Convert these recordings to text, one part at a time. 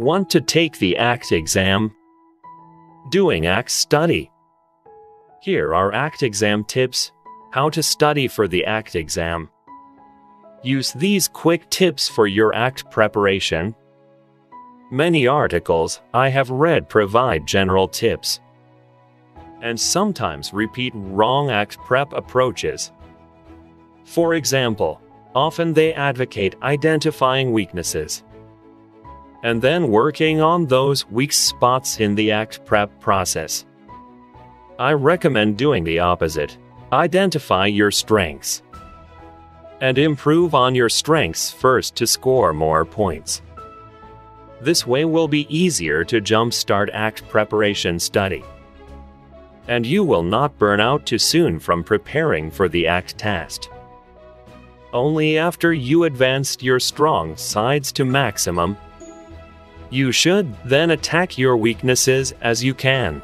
Want to take the ACT exam? Doing ACT study. Here are ACT exam tips how to study for the ACT exam. Use these quick tips for your ACT preparation. Many articles I have read provide general tips and sometimes repeat wrong ACT prep approaches. For example, often they advocate identifying weaknesses and then working on those weak spots in the ACT prep process. I recommend doing the opposite. Identify your strengths and improve on your strengths first to score more points. This way will be easier to jumpstart ACT preparation study. And you will not burn out too soon from preparing for the ACT test. Only after you advanced your strong sides to maximum, you should then attack your weaknesses as you can.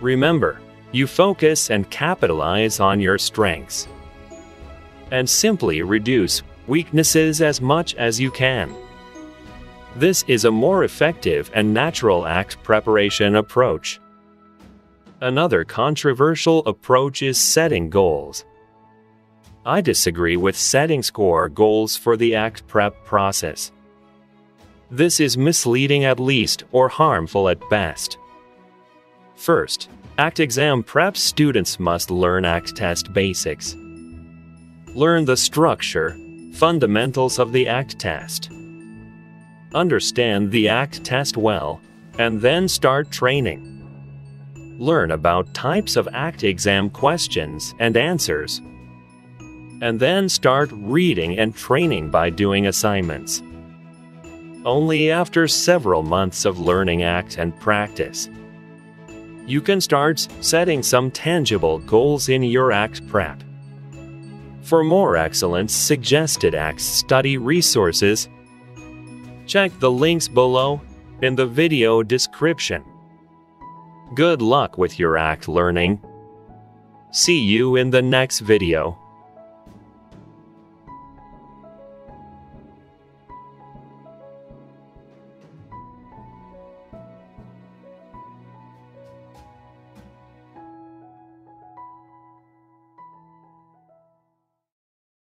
Remember, you focus and capitalize on your strengths. And simply reduce weaknesses as much as you can. This is a more effective and natural ACT preparation approach. Another controversial approach is setting goals. I disagree with setting score goals for the ACT prep process. This is misleading at least or harmful at best. First, ACT exam prep students must learn ACT test basics. Learn the structure, fundamentals of the ACT test. Understand the ACT test well, and then start training. Learn about types of ACT exam questions and answers. And then start reading and training by doing assignments. Only after several months of learning ACT and practice, you can start setting some tangible goals in your ACT prep. For more excellent suggested ACT study resources, check the links below in the video description. Good luck with your ACT learning. See you in the next video.